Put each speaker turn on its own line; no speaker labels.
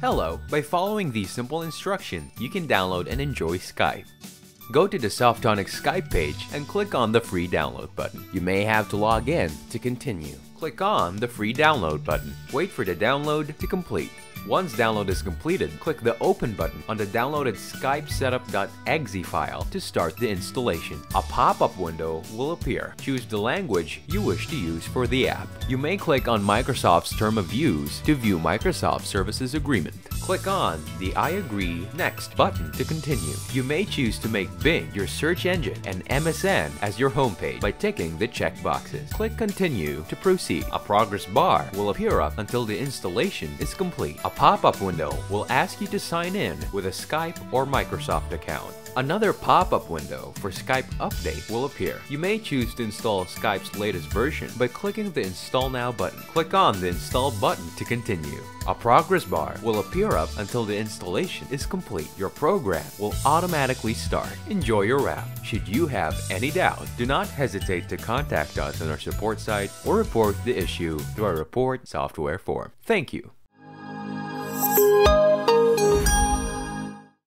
Hello, by following these simple instructions, you can download and enjoy Skype. Go to the Softonic Skype page and click on the free download button. You may have to log in to continue. Click on the free download button. Wait for the download to complete. Once download is completed, click the Open button on the downloaded Skype setup.exe file to start the installation. A pop-up window will appear. Choose the language you wish to use for the app. You may click on Microsoft's Term of Use to view Microsoft Services Agreement. Click on the I agree next button to continue. You may choose to make Bing your search engine and MSN as your homepage by ticking the check boxes. Click continue to proceed. A progress bar will appear up until the installation is complete. A pop-up window will ask you to sign in with a Skype or Microsoft account. Another pop-up window for Skype Update will appear. You may choose to install Skype's latest version by clicking the Install Now button. Click on the Install button to continue. A progress bar will appear until the installation is complete. Your program will automatically start. Enjoy your app. Should you have any doubt, do not hesitate to contact us on our support site or report the issue through our report software form. Thank you.